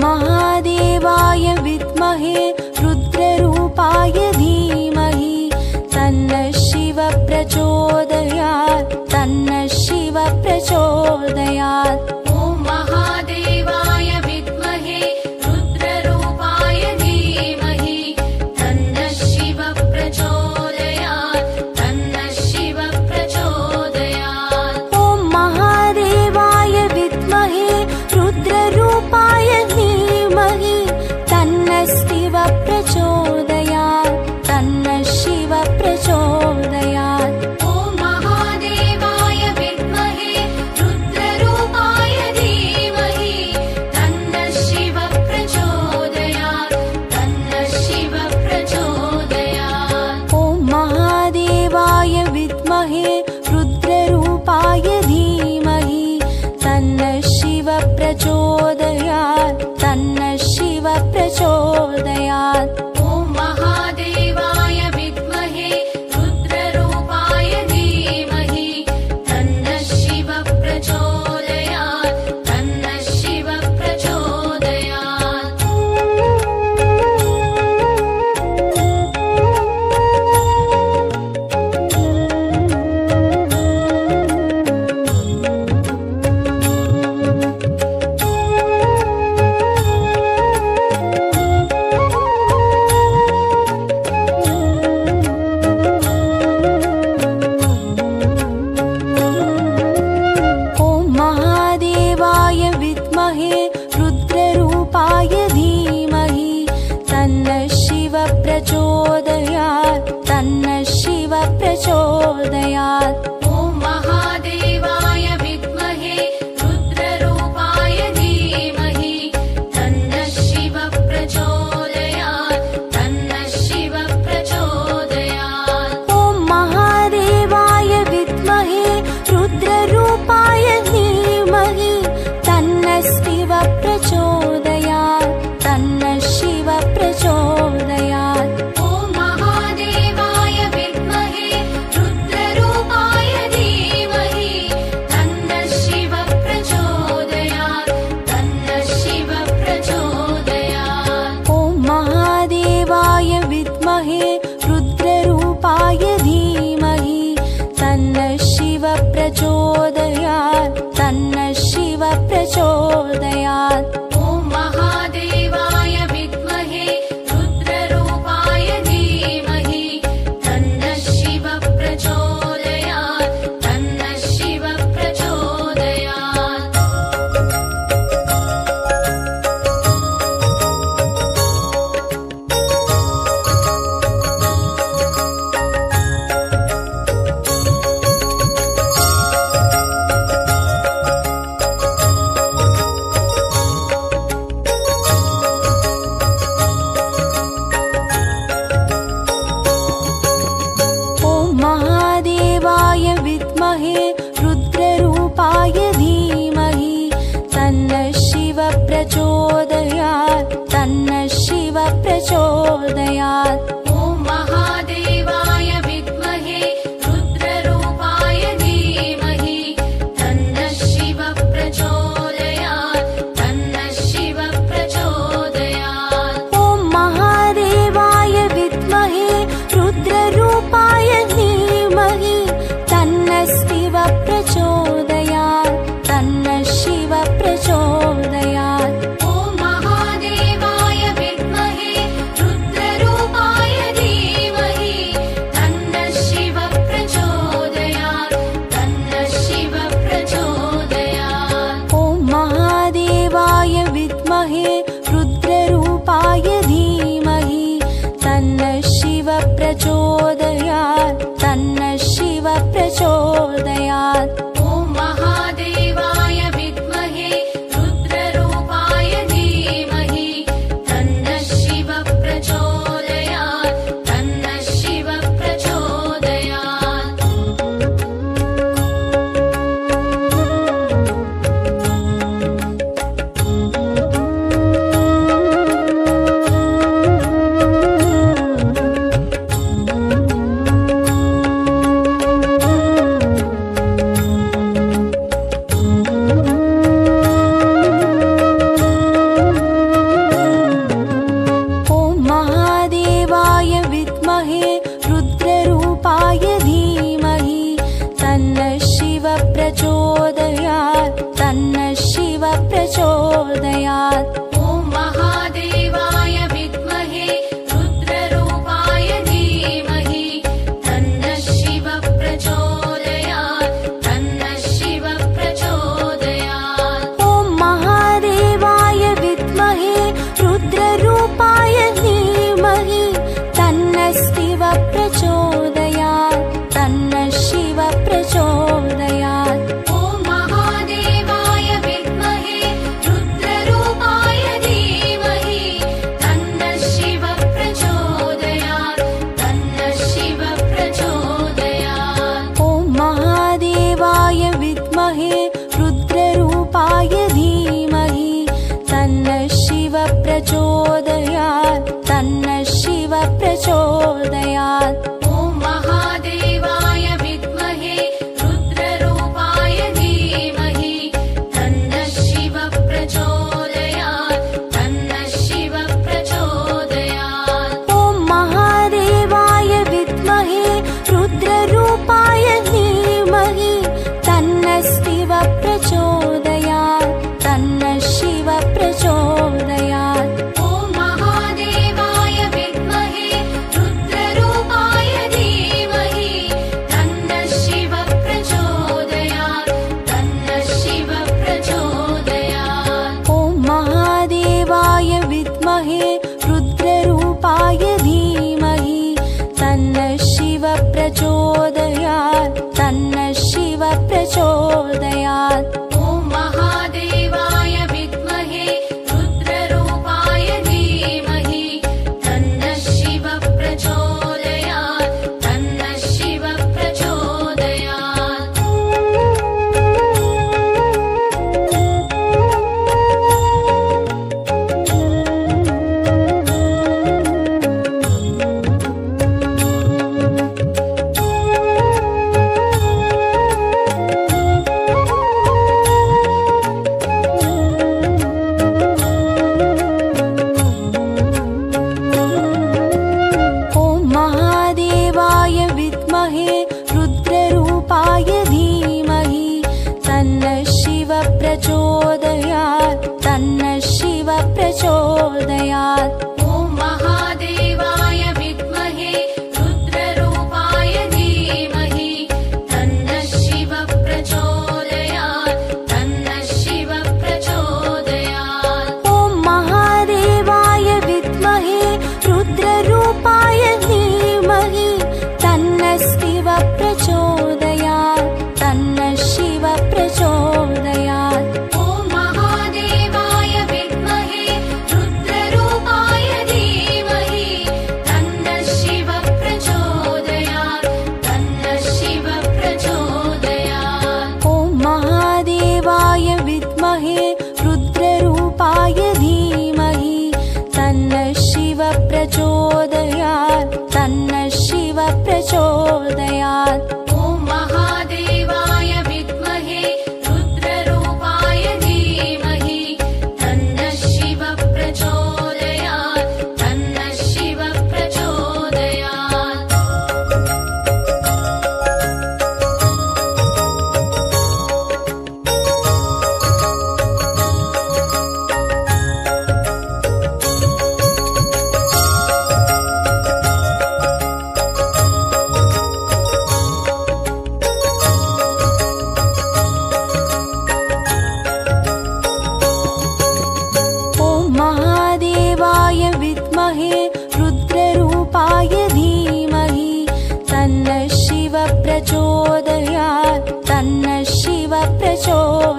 महादेवाय विद्महे रुद्ररूपाय धीमहि तन्न शिव प्रचोदयात् तन्न शिव प्रचोदयात्। ॐ महादेव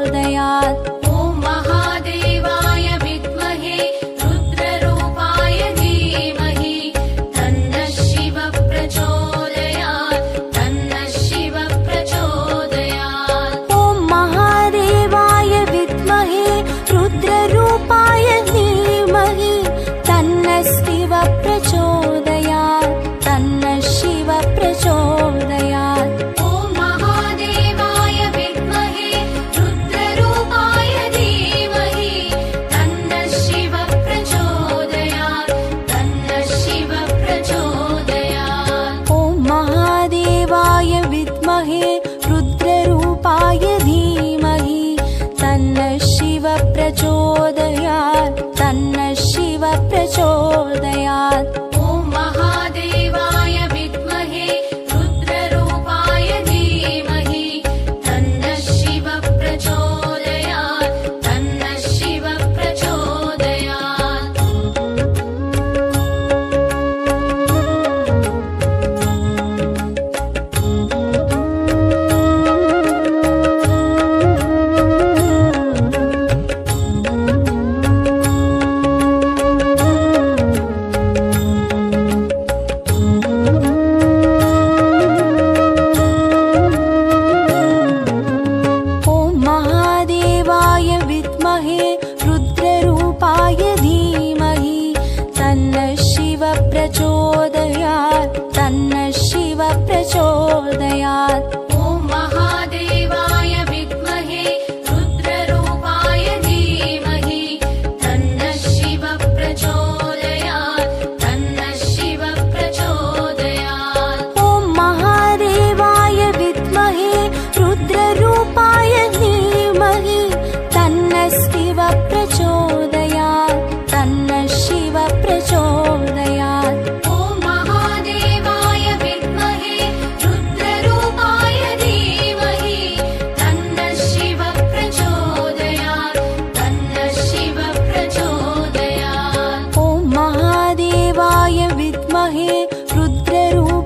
they are.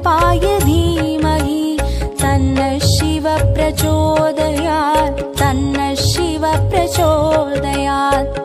रुद्ररूपाय धीमहि तन्नः शिव प्रचोदयात् तन्नः शिव प्रचोदयात्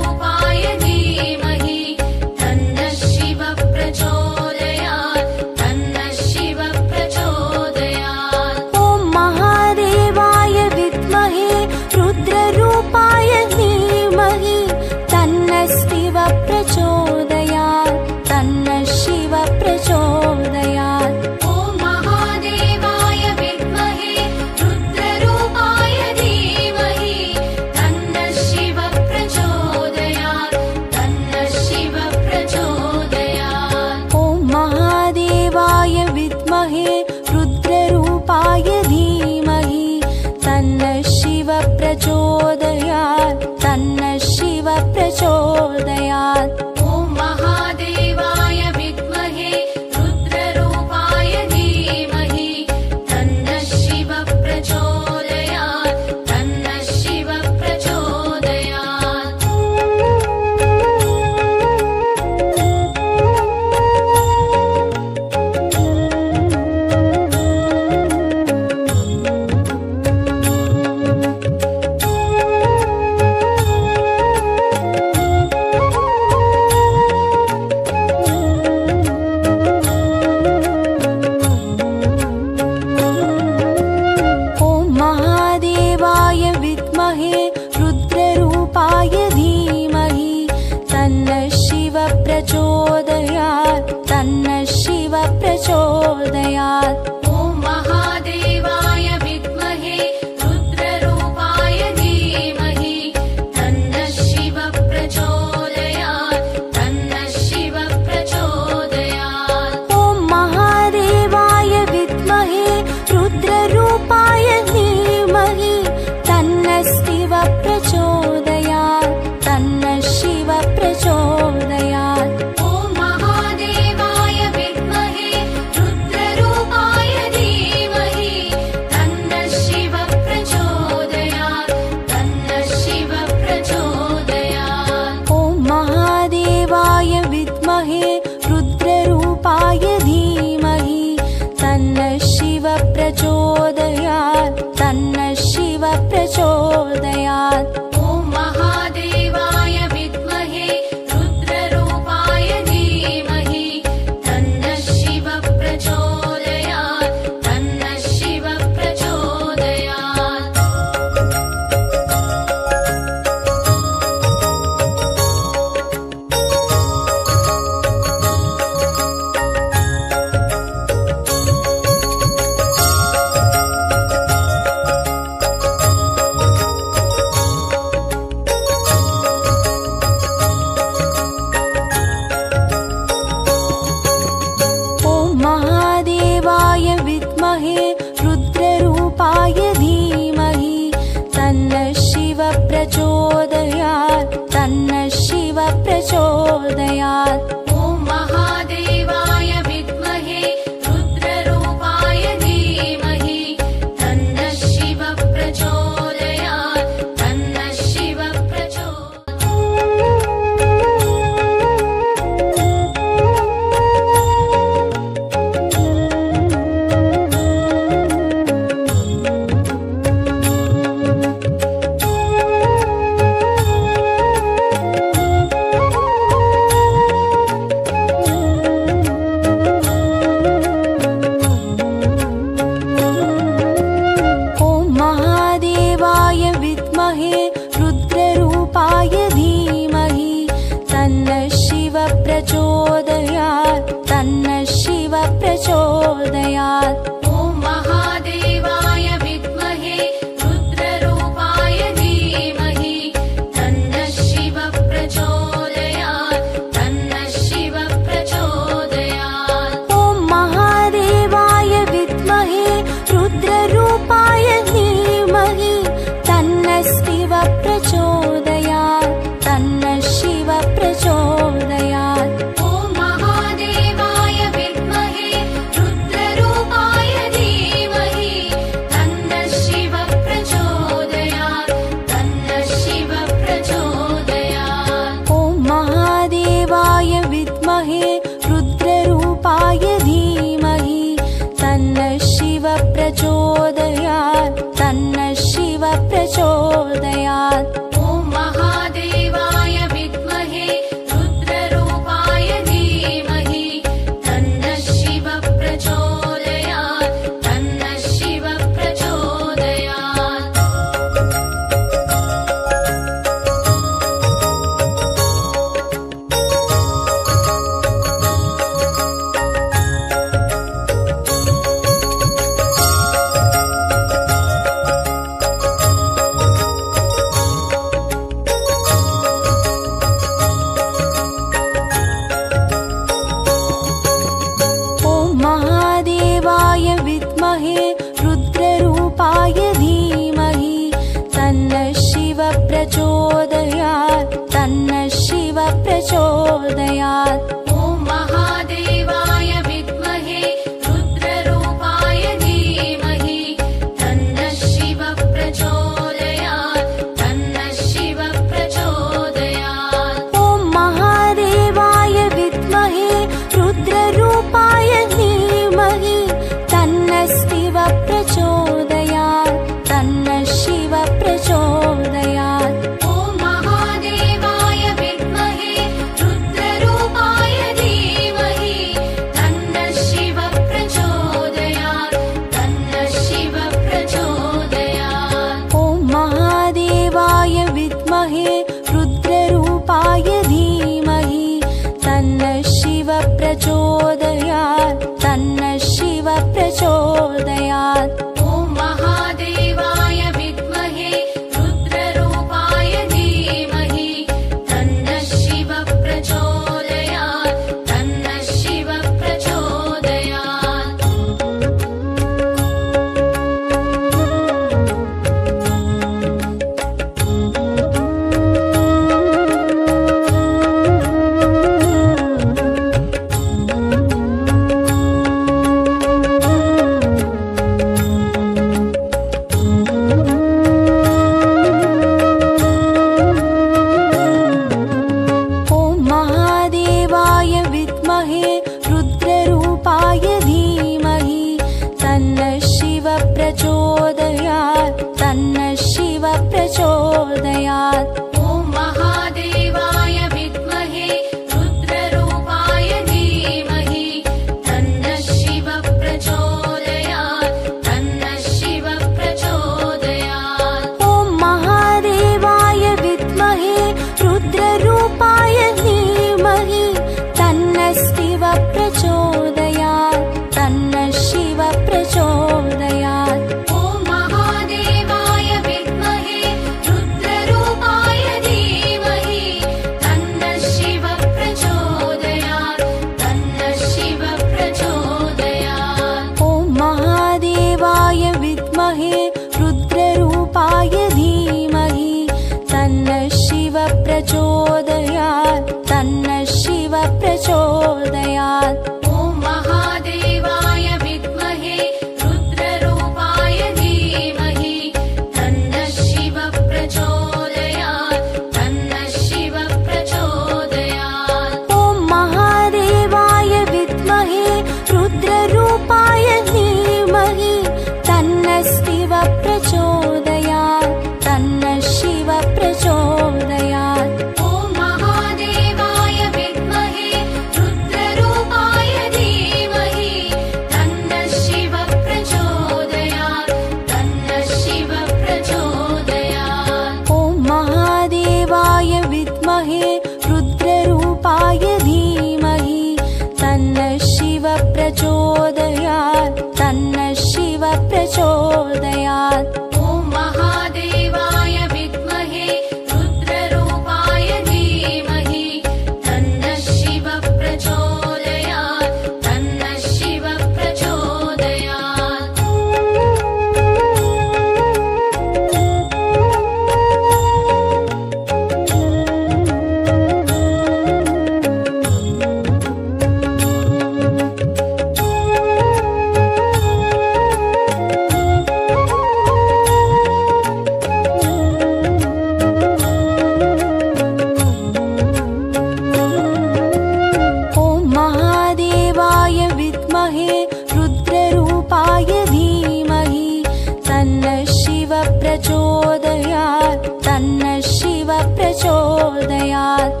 प्रचोदयात् तन्नः शिव प्रचोदयात्